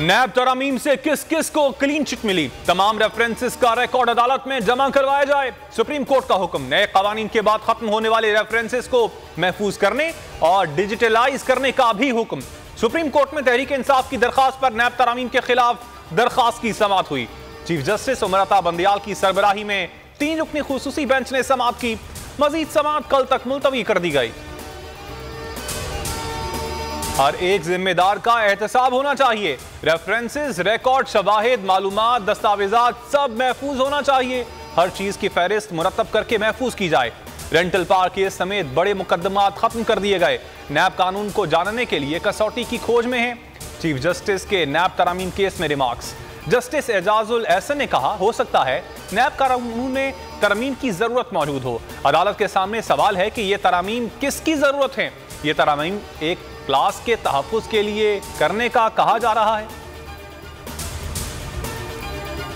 नैब तरामीम से किस किस को क्लीन चिट मिली? तमाम रेफरेंसेस का रिकॉर्ड अदालत में जमा करवाया जाए। सुप्रीम कोर्ट का हुक्म, नए कवानीन के बाद खत्म होने वाले रेफरेंसेस को महफूज करने और डिजिटलाइज करने का भी हुक्म। सुप्रीम कोर्ट में तहरीक इंसाफ की दरखास्त पर नैब तरामीम के खिलाफ दरखास्त की समात हुई। चीफ जस्टिस उमरता बंदियाल की सरबराही में तीन रुकनी खसूसी बेंच ने समात की। मजीद समात कल तक मुलतवी कर दी गई। हर एक जिम्मेदार का एहतसाब होना चाहिए। रेफरेंसेस रिकॉर्ड शवाहिद मालूम दस्तावेजा सब महफूज होना चाहिए। हर चीज़ की फहरिस्त मुरतब करके महफूज की जाए। रेंटल पार्क केस समेत बड़े मुकदमा खत्म कर दिए गए। नैब कानून को जानने के लिए कसौटी की खोज में है। चीफ जस्टिस के नैब तरामीम केस में रिमार्क्स जस्टिस एजाजुल एहसन ने कहा, हो सकता है नैब कानून में तरमीम की ज़रूरत मौजूद हो। अदालत के सामने सवाल है कि ये तरामीम किसकी ज़रूरत है? ये तरामीम एक क्लास के तहफ़ के लिए करने का कहा जा रहा है।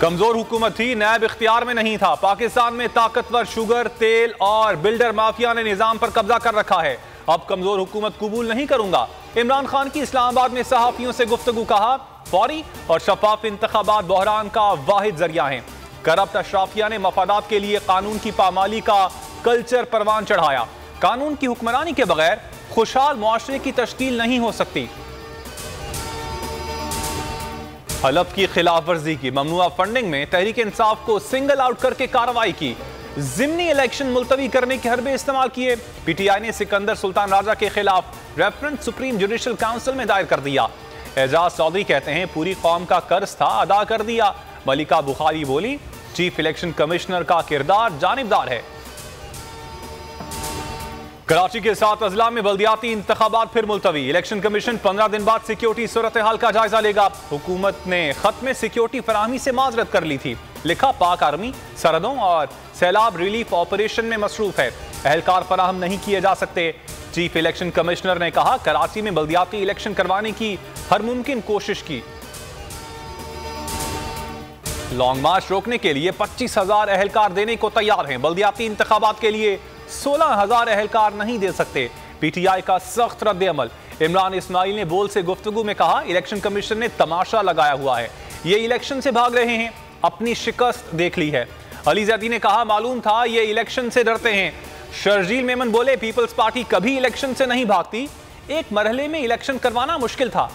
कमज़ोर हुकूमत थी नैब इख्तियार में नहीं था। पाकिस्तान में ताकतवर शुगर, तेल और बिल्डर माफिया ने निज़ाम पर कब्जा कर रखा है। अब कमज़ोर हुकूमत कबूल नहीं करूँगा। इमरान खान की इस्लामाबाद में सहाफियों से गुफ्तगु कहा, फौरी और शफाफ इंतबात बहरान का वाहिद ज़रिया है। करप्ट अशराफिया ने मफादात के लिए कानून की पामाली का कल्चर परवान चढ़ाया। कानून की हुक्मरानी के बगैर खुशहाल मुआरे की तश्कील नहीं हो सकती। हलफ की खिलाफ वर्जी की ममनुआ फंडिंग में तहरीक इंसाफ को सिंगल आउट करके कार्रवाई की। जिमनी इलेक्शन मुलतवी करने के हरबे इस्तेमाल किए। पीटीआई ने सिकंदर सुल्तान राजा के खिलाफ रेफरेंस सुप्रीम जुडिशल काउंसिल में दायर कर दिया। एजाज चौधरी कहते हैं, पूरी कौम का कर्ज था, अदा कर दिया। मलिका बुखारी बोली, चीफ इलेक्शन कमिश्नर का किरदार जानबदार है। कराची के साथ अजला में बल्दियाती इंतबात फिर मुलतवी। इलेक्शन कमीशन पंद्रह दिन बाद सिक्योरिटी सूरत हाल का जायजा लेगा। हुकूमत ने खत में सिक्योरिटी फराहमी से माजरत कर ली थी। लिखा पाक आर्मी, सरहदों और सैलाब रिलीफ ऑपरेशन में मसरूफ है। एहलकार फराहम नहीं किए जा सकते। चीफ इलेक्शन कमिश्नर ने कहा, कराची में बल्दियाती इलेक्शन करवाने की हर मुमकिन कोशिश की। लॉन्ग मार्च रोकने के लिए पच्चीस हज़ार एहलकार देने को तैयार हैं। बल्दियाती इंतबात के लिए सोलह हज़ार एहलकार नहीं दे सकते। पीटीआई का सख्त रद्द अमल। इमरान इस्माइल ने बोल से गुफ्तगु में कहा, इलेक्शन कमीशन ने तमाशा लगाया हुआ है। ये इलेक्शन से भाग रहे हैं, अपनी शिकस्त देख ली है। अली जैदी ने कहा, मालूम था ये इलेक्शन से डरते हैं। शर्जील मेमन बोले, पीपल्स पार्टी कभी इलेक्शन से नहीं भागती। एक मरहले में इलेक्शन करवाना मुश्किल था।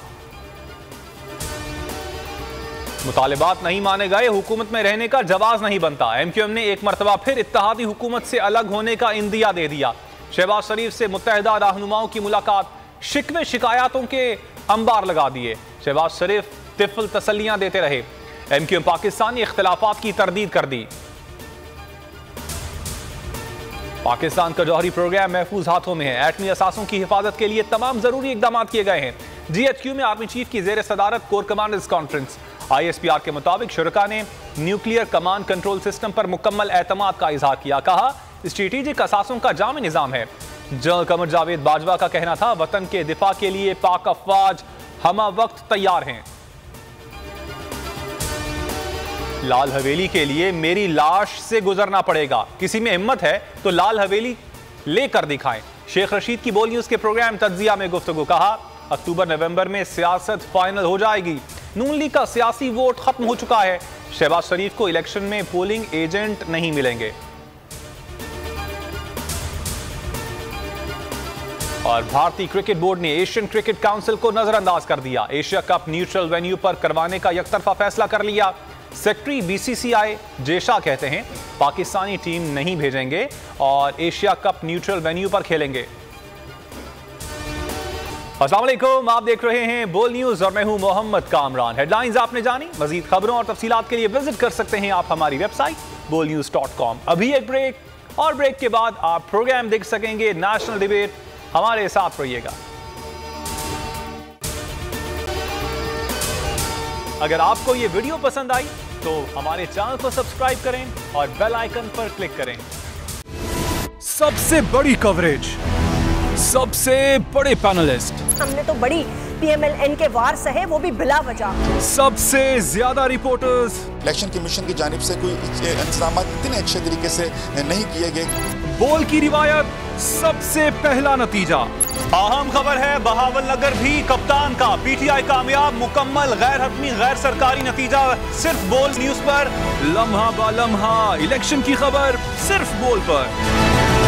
मुतालबात नहीं माने गए, हुकूमत में रहने का जवाब नहीं बनता। एम क्यू एम ने एक मरतबा फिर इतिहादी हुकूमत से अलग होने का इंदिया दे दिया। शहबाज शरीफ से मुतहदा रहनुमाओं की मुलाकात शिकवे शिकायतों के अंबार लगा दिए। शहबाज शरीफ तिफल तसलियाँ देते रहे। एम क्यू एम पाकिस्तानी इख्तलाफात की तरदीद कर दी। पाकिस्तान का जौहरी प्रोग्राम महफूज हाथों में है। एटमी असासों की हिफाजत के लिए तमाम ज़रूरी इकदाम किए गए हैं। जीएचक्यू में आर्मी चीफ की जेर सदारत कोर कमांडर्स कॉन्फ्रेंस। आईएसपीआर के मुताबिक शुरा ने न्यूक्लियर कमांड कंट्रोल सिस्टम पर मुकम्मल एतमाद का इजहार किया। कहा, स्ट्रेटेजिक असासों का जाम निज़ाम है। जनरल कमर जावेद बाजवा का कहना था, वतन के दिफा के लिए पाक अफवाज हम वक्त तैयार हैं। लाल हवेली के लिए मेरी लाश से गुजरना पड़ेगा। किसी में हिम्मत है तो लाल हवेली लेकर दिखाएँ। शेख रशीद की बोल न्यूज़ के प्रोग्राम तजिया में गुफ्तु कहा अक्टूबर, नवंबर में सियासत फाइनल हो जाएगी। नून लीग का सियासी वोट खत्म हो चुका है। शहबाज शरीफ को इलेक्शन में पोलिंग एजेंट नहीं मिलेंगे। और भारतीय क्रिकेट बोर्ड ने एशियन क्रिकेट काउंसिल को नजरअंदाज कर दिया। एशिया कप न्यूट्रल वेन्यू पर करवाने का यकतरफा फैसला कर लिया। सेक्रेटरी बीसीसीआई जेशा कहते हैं, पाकिस्तानी टीम नहीं भेजेंगे और एशिया कप न्यूट्रल वेन्यू पर खेलेंगे। असलम आप देख रहे हैं बोल न्यूज़ और मैं हूँ मोहम्मद कामरान। हेडलाइंस आपने जानी, मजीद खबरों और तफसीत के लिए विज़िट कर सकते हैं आप हमारी वेबसाइट बोल न्यूज़ डॉट कॉम। अभी एक ब्रेक, और ब्रेक के बाद आप प्रोग्राम देख सकेंगे, नेशनल डिबेट हमारे साथ रहिएगा। अगर आपको ये वीडियो पसंद आई तो हमारे चैनल को सब्सक्राइब करें और बेल आइकन पर क्लिक करें। सबसे बड़ी कवरेज, सबसे बड़े पैनलिस्ट हमने तो बड़ी पीएमएलएन के वार सहे वो भी बिला वजह। सबसे ज़्यादा रिपोर्टर्स। इलेक्शन कमीशन की जानब से कोई इंतज़ाम इतने अच्छे तरीके से नहीं किए गए। बोल की रिवायत सबसे पहला नतीजा। अहम खबर है बहावल नगर भी कप्तान का। पीटीआई कामयाब मुकम्मल गैर हतमी गैर सरकारी नतीजा सिर्फ़ बोल न्यूज़ पर। लम्हा बा लम्हा इलेक्शन की खबर सिर्फ़ बोल पर।